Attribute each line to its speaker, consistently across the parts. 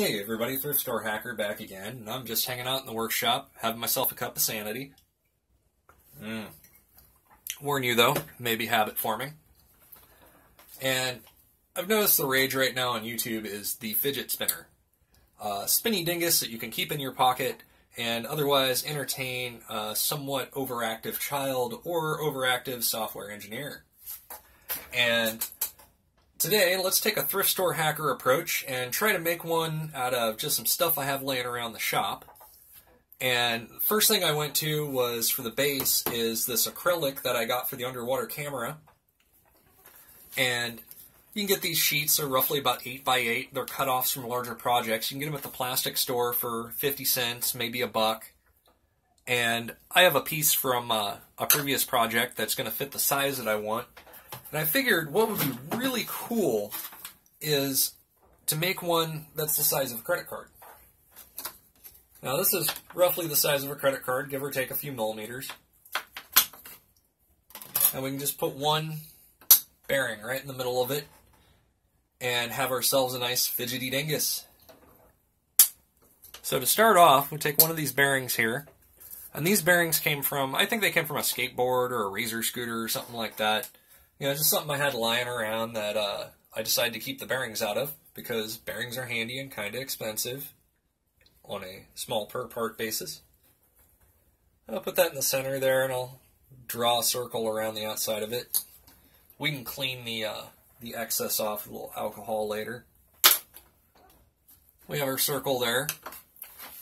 Speaker 1: Hey everybody, Thrift Store Hacker back again, and I'm just hanging out in the workshop, having myself a cup of sanity. Mm. Warn you though, maybe habit forming. And I've noticed the rage right now on YouTube is the fidget spinner. Uh, spinny dingus that you can keep in your pocket and otherwise entertain a somewhat overactive child or overactive software engineer. And today, let's take a thrift store hacker approach and try to make one out of just some stuff I have laying around the shop. And first thing I went to was for the base is this acrylic that I got for the underwater camera. And you can get these sheets, they're roughly about 8 by 8 They're cut-offs from larger projects. You can get them at the plastic store for 50 cents, maybe a buck. And I have a piece from uh, a previous project that's going to fit the size that I want. And I figured what would be really cool is to make one that's the size of a credit card. Now this is roughly the size of a credit card, give or take a few millimeters. And we can just put one bearing right in the middle of it and have ourselves a nice fidgety dingus. So to start off, we take one of these bearings here. And these bearings came from, I think they came from a skateboard or a razor scooter or something like that. You know, just something I had lying around that uh, I decided to keep the bearings out of because bearings are handy and kind of expensive on a small per part basis. I'll put that in the center there and I'll draw a circle around the outside of it. We can clean the uh, the excess off with a little alcohol later. We have our circle there.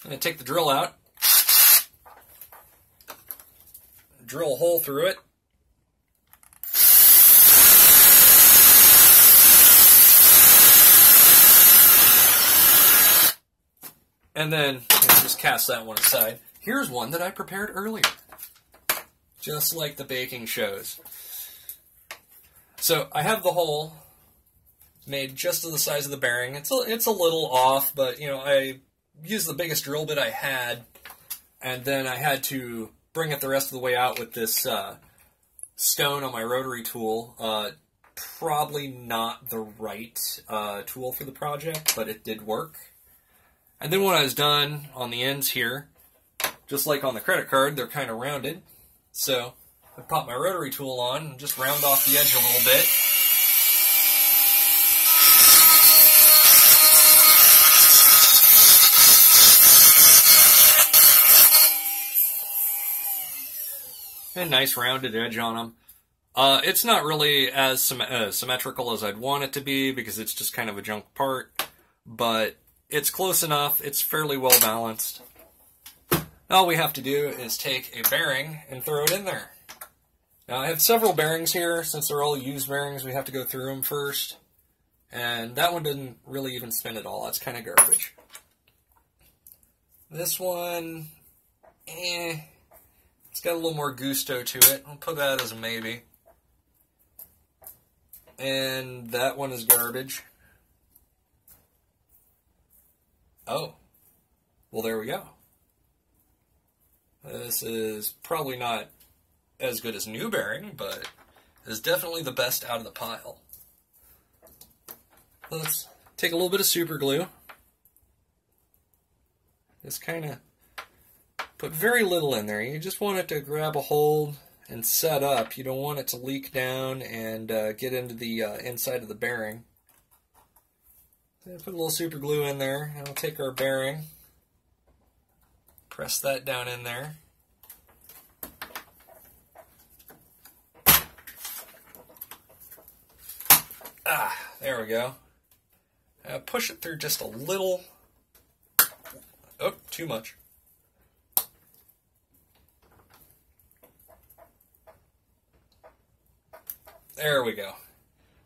Speaker 1: I'm going to take the drill out, drill a hole through it. And then just cast that one aside. Here's one that I prepared earlier. Just like the baking shows. So I have the hole made just to the size of the bearing. It's a, it's a little off, but you know I used the biggest drill bit I had, and then I had to bring it the rest of the way out with this uh, stone on my rotary tool. Uh, probably not the right uh, tool for the project, but it did work. And then when I was done on the ends here, just like on the credit card, they're kind of rounded. So I pop my rotary tool on and just round off the edge a little bit. A nice rounded edge on them. Uh, it's not really as sym uh, symmetrical as I'd want it to be because it's just kind of a junk part, but it's close enough. It's fairly well balanced. All we have to do is take a bearing and throw it in there. Now I have several bearings here. Since they're all used bearings, we have to go through them first. And that one didn't really even spin at all. That's kind of garbage. This one, eh, it's got a little more gusto to it. I'll put that as a maybe. And that one is garbage. Oh, well there we go. This is probably not as good as new bearing, but is definitely the best out of the pile. Let's take a little bit of super glue. Just kind of put very little in there. You just want it to grab a hold and set up. You don't want it to leak down and uh, get into the uh, inside of the bearing. Put a little super glue in there, and we'll take our bearing, press that down in there. Ah, there we go. Push it through just a little. Oh, too much. There we go.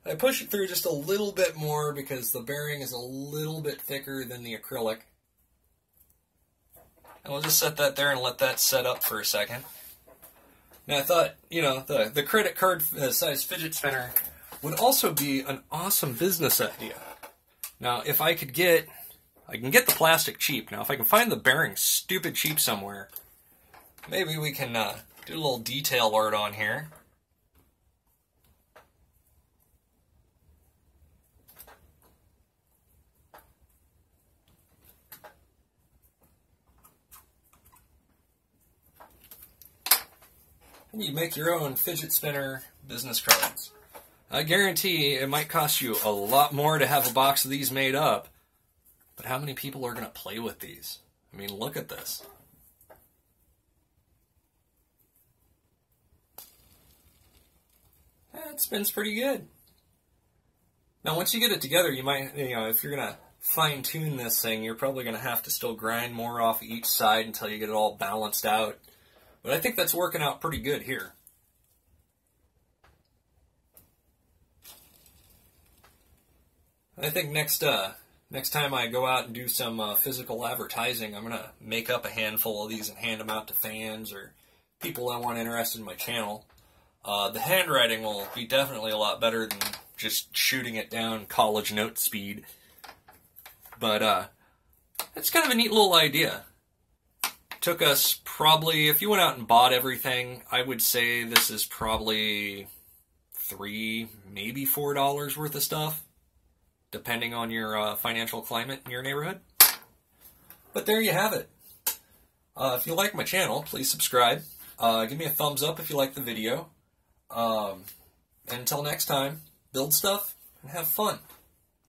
Speaker 1: I push it through just a little bit more because the bearing is a little bit thicker than the acrylic. And we'll just set that there and let that set up for a second. Now I thought, you know, the, the credit card uh, size fidget spinner would also be an awesome business idea. Now, if I could get, I can get the plastic cheap. Now, if I can find the bearing stupid cheap somewhere, maybe we can uh, do a little detail art on here. You make your own fidget spinner business cards. I guarantee it might cost you a lot more to have a box of these made up, but how many people are going to play with these? I mean, look at this. Eh, it spins pretty good. Now, once you get it together, you might, you know, if you're going to fine tune this thing, you're probably going to have to still grind more off each side until you get it all balanced out. But I think that's working out pretty good here. I think next uh, next time I go out and do some uh, physical advertising, I'm gonna make up a handful of these and hand them out to fans or people I want interested in my channel. Uh, the handwriting will be definitely a lot better than just shooting it down college note speed. But uh, it's kind of a neat little idea. Took us probably, if you went out and bought everything, I would say this is probably three, maybe four dollars worth of stuff depending on your uh, financial climate in your neighborhood. But there you have it. Uh, if you like my channel, please subscribe. Uh, give me a thumbs up if you like the video. Um, until next time, build stuff and have fun.